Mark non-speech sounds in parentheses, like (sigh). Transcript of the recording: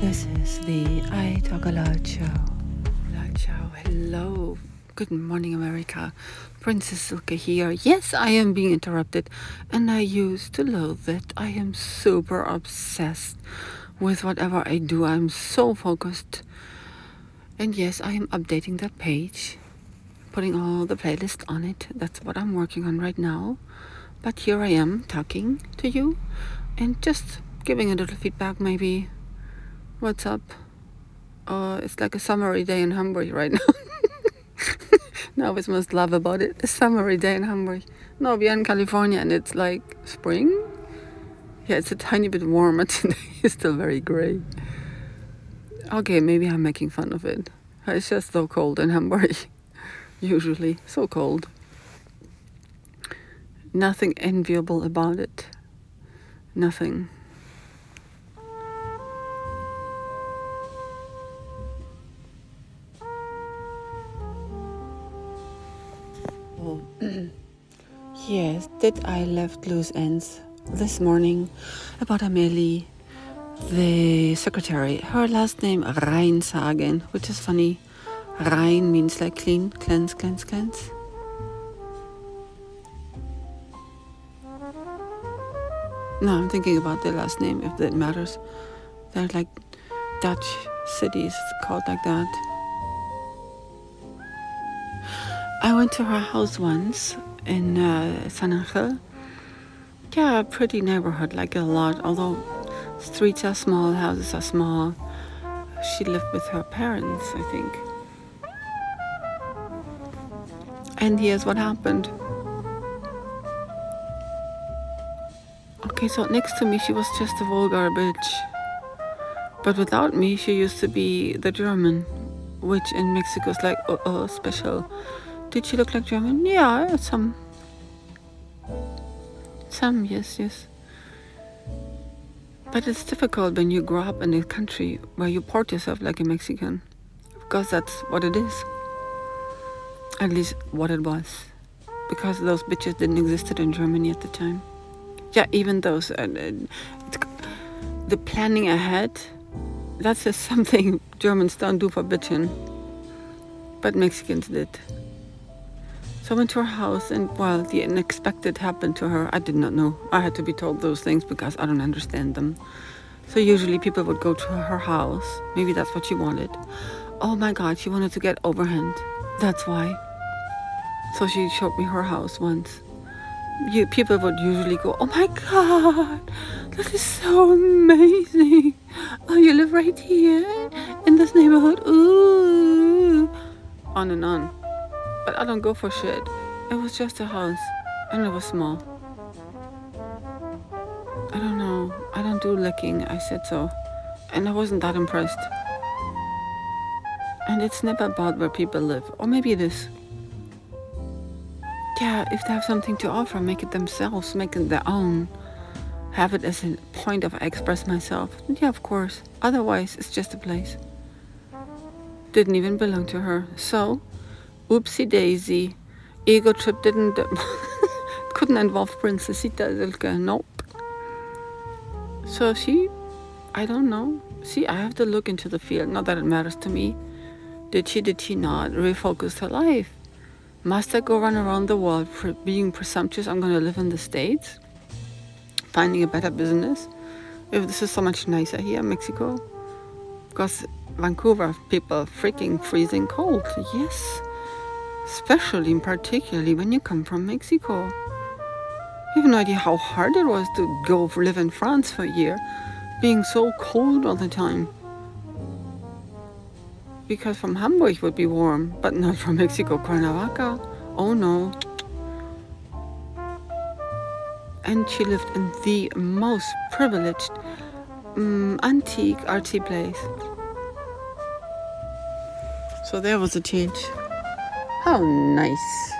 This is the I Talk a Lot show. Lot show. Hello. Good morning, America. Princess Silke here. Yes, I am being interrupted, and I used to loathe it. I am super obsessed with whatever I do. I'm so focused. And yes, I am updating that page, putting all the playlist on it. That's what I'm working on right now. But here I am talking to you and just giving a little feedback, maybe What's up? Uh, it's like a summery day in Hamburg right now. (laughs) now it's most love about it. A summery day in Hamburg. No, we're in California and it's like spring. Yeah, it's a tiny bit warmer (laughs) today. it's still very gray. Okay, maybe I'm making fun of it. It's just so cold in Hamburg. (laughs) Usually, so cold. Nothing enviable about it. Nothing. Oh, (clears throat) yes, did I left loose ends this morning about Amelie, the secretary. Her last name Reinsagen, which is funny. Rein means like clean, cleanse, cleanse, cleanse. No, I'm thinking about the last name if that matters. They're like Dutch cities called like that. I went to her house once in uh, San Angel. Yeah, a pretty neighborhood, like a lot, although streets are small, houses are small. She lived with her parents, I think. And here's what happened. Okay, so next to me, she was just a vulgar bitch. But without me, she used to be the German, which in Mexico is like, oh, special. Did she look like German? Yeah, some. Some, yes, yes. But it's difficult when you grow up in a country where you port yourself like a Mexican. Because that's what it is. At least what it was. Because those bitches didn't exist in Germany at the time. Yeah, even those. Uh, the planning ahead, that's just (laughs) something Germans don't do for bitching. But Mexicans did. So I went to her house, and while the unexpected happened to her, I did not know. I had to be told those things because I don't understand them. So usually people would go to her house. Maybe that's what she wanted. Oh my God, she wanted to get overhand. That's why. So she showed me her house once. You, people would usually go, Oh my God, that is so amazing. Oh, you live right here in this neighborhood. Ooh. On and on. But I don't go for shit. It was just a house, and it was small. I don't know. I don't do licking. I said so. And I wasn't that impressed. And it's never about where people live. Or maybe it is. Yeah, if they have something to offer, make it themselves, make it their own. Have it as a point of I express myself. Yeah, of course. Otherwise, it's just a place. Didn't even belong to her. So, Oopsie daisy. Ego trip didn't (laughs) couldn't involve Princessita Silke. Nope. So she I don't know. See, I have to look into the field. Not that it matters to me. Did she, did she not refocus her life? Must I go run around the world for being presumptuous? I'm going to live in the States? Finding a better business? If this is so much nicer here in Mexico? Because Vancouver people freaking freezing cold. Yes especially and particularly when you come from Mexico. You have no idea how hard it was to go live in France for a year, being so cold all the time. Because from Hamburg would be warm, but not from Mexico, Cuernavaca. Oh no. And she lived in the most privileged, um, antique, artsy place. So there was a change. How nice.